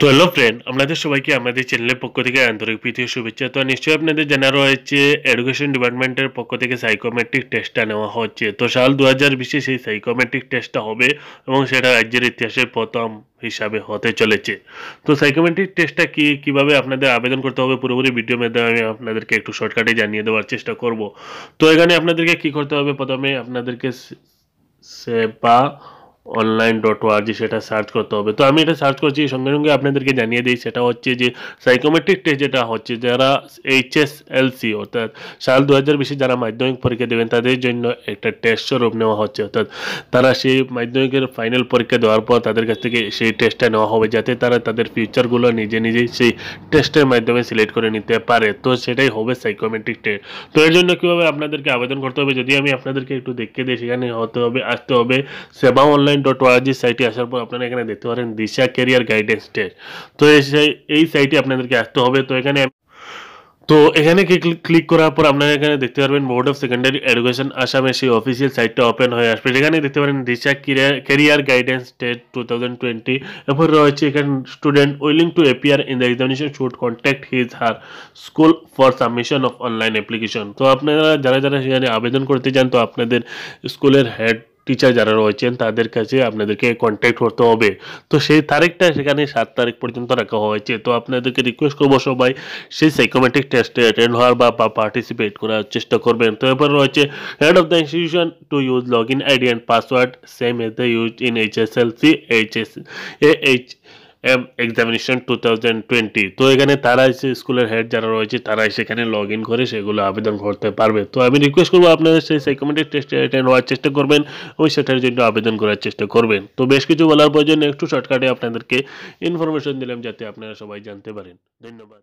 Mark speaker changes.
Speaker 1: তো hello friend আপনাদের সবাইকে আমাদের চ্যানেলের পক্ষ থেকে আন্তরিক প্রীতি শুভেচ্ছা। তো নিশ্চয়ই আপনাদের জানা রয়েছে এডুকেশন ডিপার্টমেন্টের পক্ষ থেকে সাইকোমেট্রিক টেস্টটা নেওয়া হচ্ছে। তো সাল দু হাজার বিশে সেই সাইকোমেট্রিক টেস্টটা হবে এবং সেটা রাজ্যের ইতিহাসের প্রথম হিসাবে হতে চলেছে। তো সাইকোমেট্রিক টেস্টটা কি, কীভাবে আপনাদের আবেদন করতে হবে পুরোপুরি ভিডিও মাধ্যমে আমি আপনাদেরকে একটু শর্টকাটে জানিয়ে দেওয়ার চেষ্টা করব। তো এখানে আপনাদেরকে কি করতে হবে? প্রথমে আপনাদেরকে Seba online dot O R G সেটা সার্চ করতে হবে। তো আমি এটা সার্চ করছি, সঙ্গে সঙ্গে আপনাদেরকে জানিয়ে দিই, সেটা হচ্ছে যে সাইকোমেট্রিক টেস্ট যেটা হচ্ছে, যারা এইচএসএলসি অর্থাৎ সাল দু হাজার বিশে যারা মাধ্যমিক পরীক্ষা দেবেন, তাদের জন্য একটা টেস্ট স্বরূপ নেওয়া হচ্ছে। অর্থাৎ তারা সেই মাধ্যমিকের ফাইনাল পরীক্ষা দেওয়ার পর তাদের কাছ থেকে সেই টেস্টটা নেওয়া হবে, যাতে তারা তাদের ফিউচারগুলো নিজে নিজেই সেই টেস্টের মাধ্যমে সিলেক্ট করে নিতে পারে। তো সেটাই হবে সাইকোমেট্রিক টেস্ট তো এর জন্য কীভাবে আপনাদেরকে আবেদন করতে হবে, যদি আমি আপনাদেরকে একটু দেখে দিই, সেখানে হতে হবে, আসতে হবে সেবা অনলাইন অনলাইন ডট ওআরজি সাইটে আসার পর আপনারা এখানে দেখতে পারেন দিশা ক্যারিয়ার গাইডেন্স টেস্ট তো এই সাইটে আপনাদেরকে আসতে হবে। তো এখানে তো এখানে ক্লিক করার পর আপনারা এখানে দেখতে পারবেন বোর্ড অফ সেকেন্ডারি এডুকেশন আসামের সেই অফিসিয়াল সাইটটা ওপেন হয়ে আসবে। এখানে দেখতে পারেন দিশা ক্যারিয়ার গাইডেন্স টেট টু থাউজেন্ড টোয়েন্টি এরপর রয়েছে এখানে student willing to appear in the examination should contact his her school for submission of online application তো আপনারা যারা যারা সেখানে আবেদন করতে চান, তো আপনাদের স্কুলের হেড টিচার যারা রয়েছেন, তাদের কাছে আপনাদেরকে কন্ট্যাক্ট করতে হবে। তো সেই তারিখটা সেখানে সাত তারিখ পর্যন্ত রাখা হয়েছে। তো আপনাদেরকে রিকোয়েস্ট করব সবাই, সেই সাইকোমেট্রিক টেস্টে অ্যাটেন্ড হওয়ার বা পার্টিসিপেট করার চেষ্টা করবেন। তো এরপর রয়েছে head of the institution to use log in ID and password same as the use in H S L C H S H examination two thousand twenty তো এখানে তারা এসে স্কুলের হেড যারা রয়েছে, তারাই সেখানে লগ ইন করে সেগুলো আবেদন করতে পারবে। তো আমি রিকোয়েস্ট করব আপনারা সেই সেকমেন্টেড টেস্টে অ্যাটেন্ড হওয়ার চেষ্টা করবেন ওই সেটার জন্য আবেদন করার চেষ্টা করবেন। তো বেশ কিছু বলার প্রয়োজন, একটু শর্টকাটে আপনাদেরকে ইনফরমেশন দিলাম যাতে আপনারা সবাই জানতে পারেন। ধন্যবাদ।